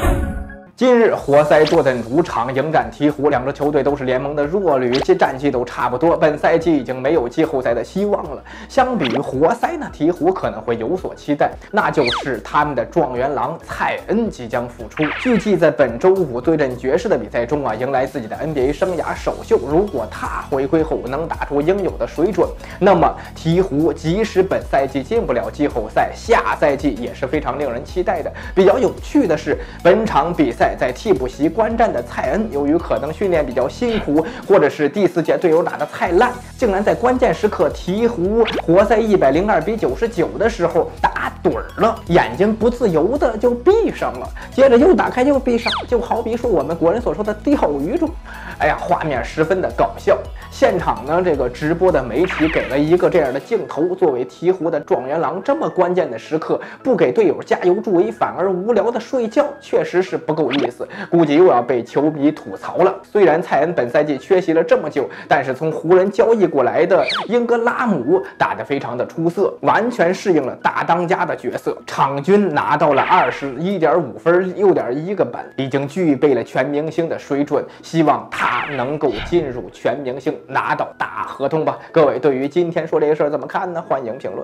Thank you. 今日活塞坐镇主场迎战鹈鹕，两支球队都是联盟的弱旅，其战绩都差不多，本赛季已经没有季后赛的希望了。相比于活塞呢，鹈鹕可能会有所期待，那就是他们的状元郎蔡恩即将复出。预计在本周五对阵爵士的比赛中啊，迎来自己的 NBA 生涯首秀。如果他回归后能打出应有的水准，那么鹈鹕即使本赛季进不了季后赛，下赛季也是非常令人期待的。比较有趣的是，本场比赛在替补席观战的蔡恩，由于可能训练比较辛苦，或者是第四节队友打得太烂，竟然在关键时刻鹈鹕活塞一百零二比九十九的时候打盹儿了，眼睛不自由的就闭上了，接着又打开又闭上，就好比说我们国人所说的钓鱼中，哎呀，画面十分的搞笑。现场呢，这个直播的媒体给了一个这样的镜头，作为鹈鹕的状元郎，这么关键的时刻不给队友加油助威，反而无聊的睡觉，确实是不够意思。估计又要被球迷吐槽了。虽然蔡恩本赛季缺席了这么久，但是从湖人交易过来的英格拉姆打得非常的出色，完全适应了大当家的角色，场均拿到了二十一点五分，六点一个板，已经具备了全明星的水准。希望他能够进入全明星。拿到大合同吧，各位对于今天说这个事儿怎么看呢？欢迎评论。